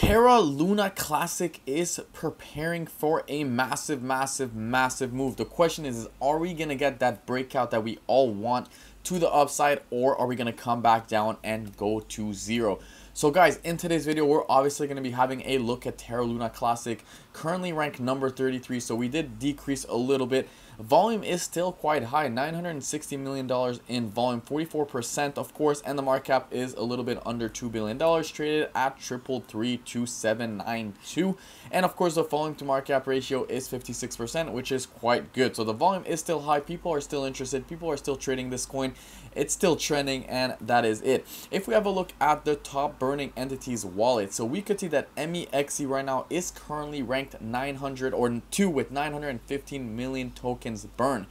Terra Luna Classic is preparing for a massive, massive, massive move. The question is, is are we going to get that breakout that we all want to the upside or are we going to come back down and go to zero? So guys, in today's video, we're obviously going to be having a look at Terra Luna Classic, currently ranked number 33, so we did decrease a little bit. Volume is still quite high, $960 million in volume, 44% of course, and the market cap is a little bit under $2 billion, traded at triple three two seven nine two, and of course the volume to market cap ratio is 56%, which is quite good. So the volume is still high, people are still interested, people are still trading this coin, it's still trending, and that is it. If we have a look at the top burning entities wallet, so we could see that MEXC right now is currently ranked 900 or 2 with 915 million tokens burn.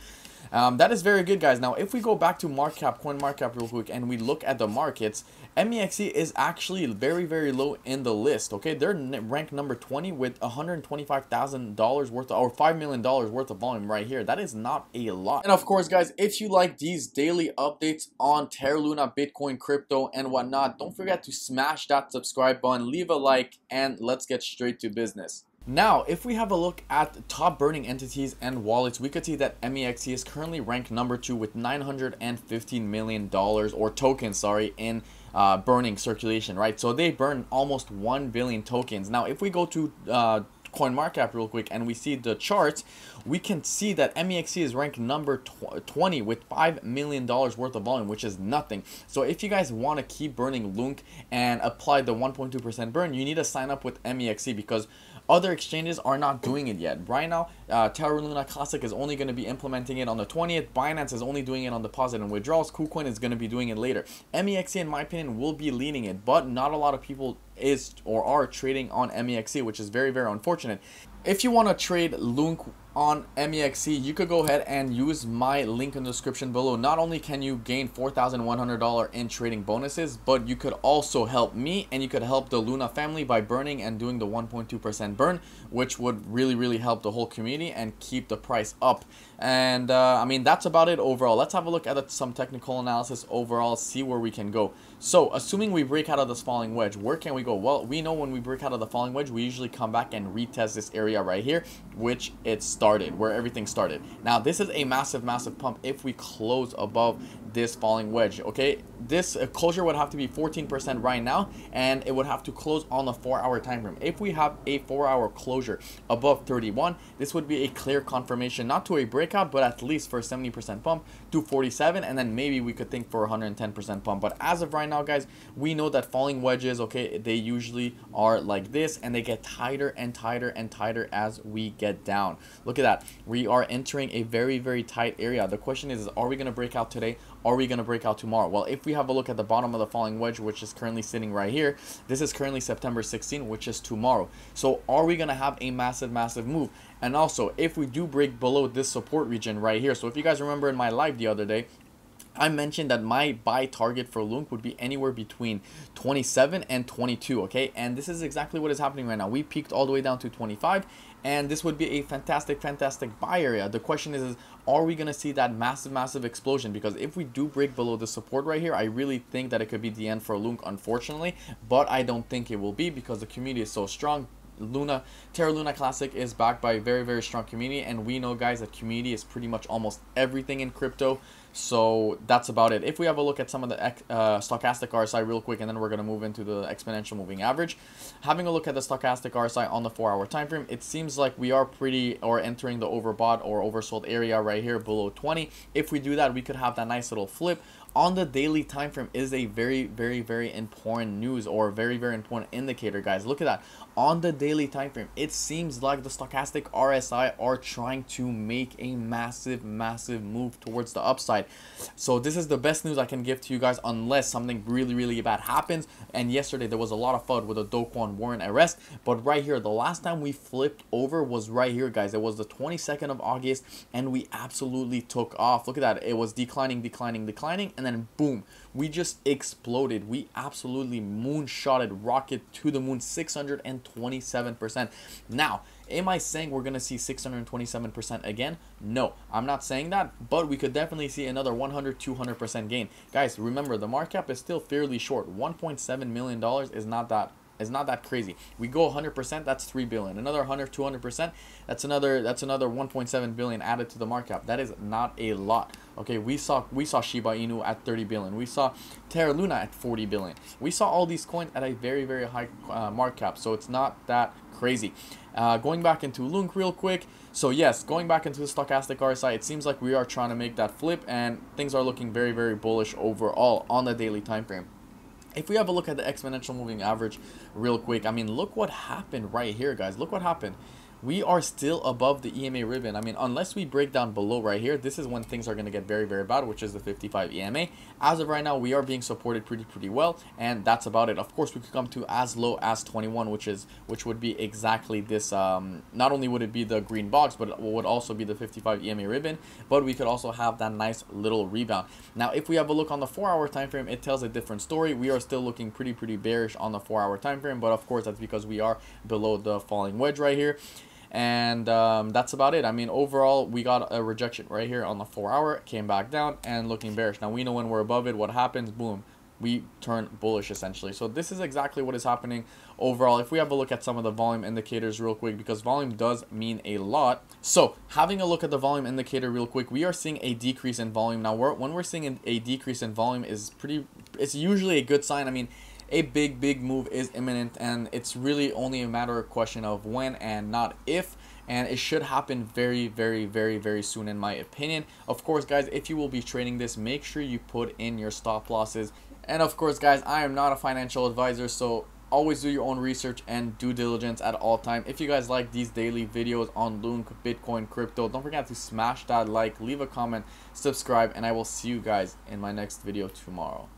Um, that is very good, guys. Now, if we go back to market cap, coin market cap real quick, and we look at the markets, MEXC is actually very, very low in the list, okay? They're ranked number 20 with $125,000 worth, of, or $5 million worth of volume right here. That is not a lot. And of course, guys, if you like these daily updates on Terra Luna, Bitcoin, crypto, and whatnot, don't forget to smash that subscribe button, leave a like, and let's get straight to business. Now, if we have a look at top burning entities and wallets, we could see that MEXC is currently ranked number two with $915 million, or tokens, sorry, in uh, burning circulation, right? So they burn almost 1 billion tokens. Now, if we go to uh, CoinMarketCap real quick and we see the charts, we can see that MEXC is ranked number tw 20 with $5 million worth of volume, which is nothing. So if you guys want to keep burning LUNC and apply the 1.2% burn, you need to sign up with MEXC because other exchanges are not doing it yet. Right now, uh, Terra Luna Classic is only going to be implementing it on the 20th. Binance is only doing it on deposit and withdrawals. KuCoin is going to be doing it later. MEXC, in my opinion, will be leading it, but not a lot of people is or are trading on MEXC, which is very, very unfortunate. If you want to trade LUNC on MEXC, you could go ahead and use my link in the description below. Not only can you gain $4,100 in trading bonuses, but you could also help me and you could help the Luna family by burning and doing the 1.2% burn, which would really, really help the whole community and keep the price up. And uh, I mean, that's about it overall. Let's have a look at some technical analysis overall, see where we can go. So, assuming we break out of this falling wedge, where can we go? Well, we know when we break out of the falling wedge, we usually come back and retest this area right here, which it started, where everything started. Now, this is a massive, massive pump if we close above this falling wedge, okay? This uh, closure would have to be 14% right now, and it would have to close on the 4-hour time frame. If we have a 4-hour closure above 31, this would be a clear confirmation, not to a breakout, but at least for a 70% pump to 47, and then maybe we could think for 110% pump. But as of right now, guys, we know that falling wedges, okay, they usually are like this, and they get tighter and tighter and tighter as we get down. Look at that. We are entering a very, very tight area. The question is, are we going to break out today? Are we going to break out tomorrow? Well, if we have a look at the bottom of the falling wedge, which is currently sitting right here, this is currently September 16, which is tomorrow. So are we going to have a massive, massive move? And also, if we do break below this support region right here, so if you guys remember in my live the other day, I mentioned that my buy target for LUNC would be anywhere between 27 and 22, okay? And this is exactly what is happening right now. We peaked all the way down to 25, and this would be a fantastic, fantastic buy area. The question is, is are we going to see that massive, massive explosion? Because if we do break below the support right here, I really think that it could be the end for LUNC, unfortunately. But I don't think it will be because the community is so strong. Luna Terra Luna Classic is backed by a very very strong community and we know guys that community is pretty much almost everything in crypto so that's about it. If we have a look at some of the uh, stochastic RSI real quick and then we're going to move into the exponential moving average. Having a look at the stochastic RSI on the four hour time frame it seems like we are pretty or entering the overbought or oversold area right here below 20 if we do that we could have that nice little flip. On the daily time frame is a very very very important news or very very important indicator guys. Look at that. On the daily time frame it seems like the stochastic RSI are trying to make a massive massive move towards the upside so this is the best news I can give to you guys unless something really really bad happens. And yesterday there was a lot of FUD with a Do Kwon warrant arrest. But right here the last time we flipped over was right here guys. It was the 22nd of August and we absolutely took off. Look at that. It was declining declining declining. And then boom, we just exploded. We absolutely moonshotted rocket to the moon 627%. Now, am I saying we're going to see 627% again? No, I'm not saying that, but we could definitely see another 100, 200% gain. Guys, remember, the market cap is still fairly short. $1.7 million is not that it's not that crazy. We go 100%, that's 3 billion. Another 100, 200%, that's another that's another 1.7 billion added to the market cap. That is not a lot. Okay, we saw we saw Shiba Inu at 30 billion. We saw Terra Luna at 40 billion. We saw all these coins at a very very high uh, market cap. So it's not that crazy. Uh, going back into LUNC real quick. So yes, going back into the stochastic RSI, it seems like we are trying to make that flip and things are looking very, very bullish overall on the daily time frame. If we have a look at the exponential moving average real quick, I mean, look what happened right here, guys. Look what happened we are still above the EMA ribbon. I mean, unless we break down below right here, this is when things are going to get very, very bad, which is the 55 EMA. As of right now, we are being supported pretty, pretty well, and that's about it. Of course, we could come to as low as 21, which is which would be exactly this. Um, not only would it be the green box, but it would also be the 55 EMA ribbon, but we could also have that nice little rebound. Now, if we have a look on the four-hour time frame, it tells a different story. We are still looking pretty, pretty bearish on the four-hour time frame, but of course, that's because we are below the falling wedge right here and um, that's about it. I mean, overall, we got a rejection right here on the four hour, came back down and looking bearish. Now we know when we're above it, what happens? Boom, we turn bullish essentially. So this is exactly what is happening overall. If we have a look at some of the volume indicators real quick, because volume does mean a lot. So having a look at the volume indicator real quick, we are seeing a decrease in volume. Now we're, when we're seeing a decrease in volume is pretty, it's usually a good sign. I mean, a big, big move is imminent, and it's really only a matter of question of when and not if. And it should happen very, very, very, very soon, in my opinion. Of course, guys, if you will be trading this, make sure you put in your stop losses. And of course, guys, I am not a financial advisor, so always do your own research and due diligence at all time if you guys like these daily videos on LUNC, Bitcoin, crypto, don't forget to smash that like, leave a comment, subscribe, and I will see you guys in my next video tomorrow.